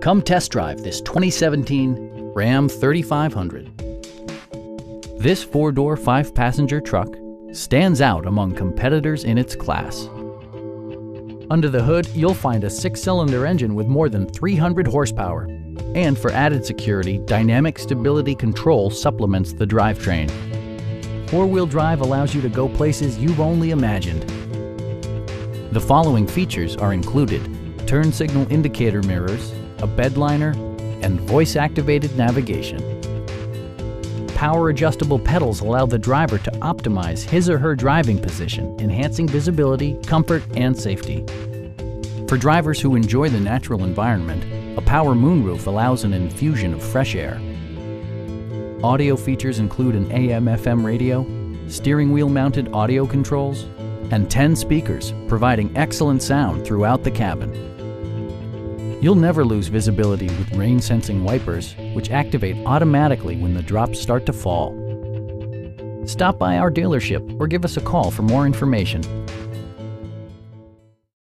Come test drive this 2017 Ram 3500. This four-door, five-passenger truck stands out among competitors in its class. Under the hood, you'll find a six-cylinder engine with more than 300 horsepower. And for added security, Dynamic Stability Control supplements the drivetrain. Four-wheel drive allows you to go places you've only imagined. The following features are included. Turn signal indicator mirrors, a bed liner, and voice-activated navigation. Power adjustable pedals allow the driver to optimize his or her driving position, enhancing visibility, comfort, and safety. For drivers who enjoy the natural environment, a power moonroof allows an infusion of fresh air. Audio features include an AM-FM radio, steering wheel mounted audio controls, and 10 speakers, providing excellent sound throughout the cabin. You'll never lose visibility with rain sensing wipers, which activate automatically when the drops start to fall. Stop by our dealership or give us a call for more information.